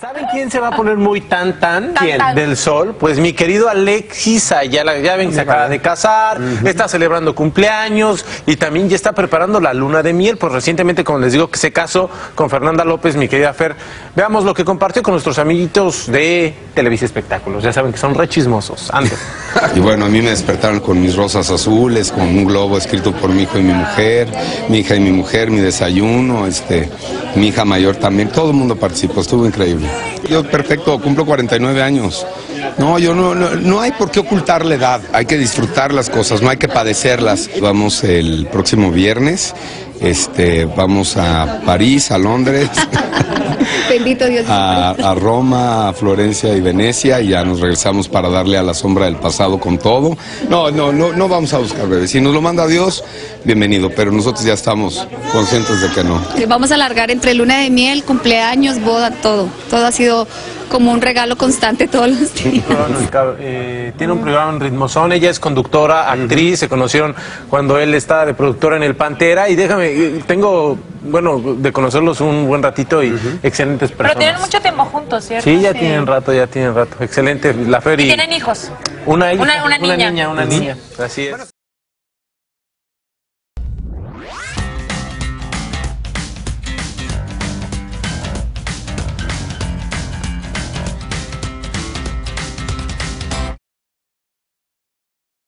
¿Saben quién se va a poner muy tan tan, Tan, ¿Quién? tan. del sol? Pues mi querido Alexis Ayala, ya ven, se acaba de casar, está celebrando cumpleaños y también ya está preparando la luna de miel. Pues recientemente, como les digo, que se casó con Fernanda López, mi querida Fer. Veamos lo que compartió con nuestros amiguitos de Televisa Espectáculos. Ya saben que son re chismosos. Antes. Y bueno, a mí me despertaron con mis rosas azules, con un globo escrito por mi hijo y mi mujer, mi hija y mi mujer, mi desayuno, este, mi hija mayor también. Todo el mundo participó, estuvo increíble. Yo perfecto, cumplo 49 años. No, yo no, no, no hay por qué ocultar la edad, hay que disfrutar las cosas, no hay que padecerlas. Vamos el próximo viernes, este, vamos a París, a Londres. Bendito Dios. a, a Roma, a Florencia y Venecia y ya nos regresamos para darle a la sombra del pasado con todo. No, no, no, no vamos a buscar bebés. Si nos lo manda Dios, bienvenido, pero nosotros ya estamos conscientes de que no. Vamos a alargar entre luna de miel, cumpleaños, boda, todo. Todo ha sido como un regalo constante todos los días. Eh, tiene un programa en Ritmozón, ella es conductora, actriz, se conocieron cuando él estaba de productora en el Pantera y déjame, eh, tengo, bueno, de conocerlos un buen ratito y excelentes personas. Pero tienen mucho tiempo juntos, ¿cierto? Sí, ya tienen rato, ya tienen rato. Excelente, la Y Fer y tienen hijos. una, hija, Una- una niña. una niña, una niña. Así es.